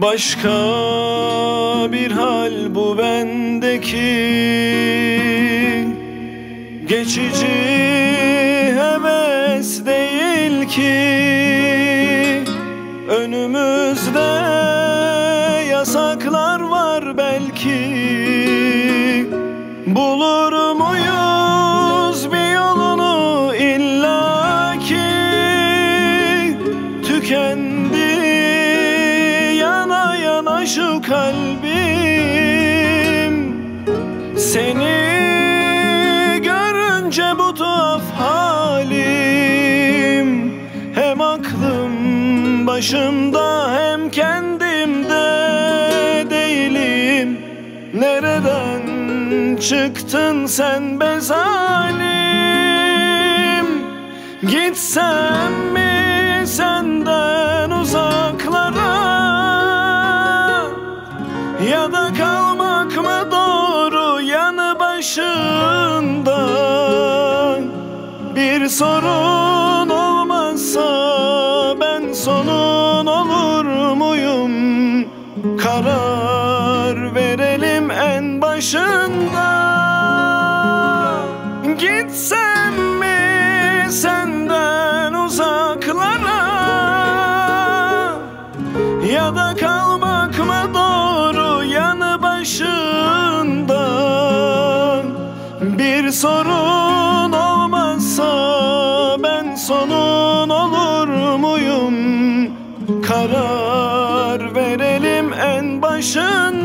Başka bir hal bu bendeki. Geçici heves değil ki. Önümüzde yasaklar var belki. Bulur muyuz bir yolunu illaki? Tükendi şu kalbim. Seni görünce bu tuhaf halim. Hem aklım başımda hem kendimde değilim. Nereden çıktın sen be zalim? Gitsem mi Bir sorun olmazsa ben sonun olur muyum? Karar verelim en başında. Gitsem mi senden uzaklara? Ya da kalmak mı doğru yanı başında? Bir sorun sonun olur muyum? Karar verelim en başında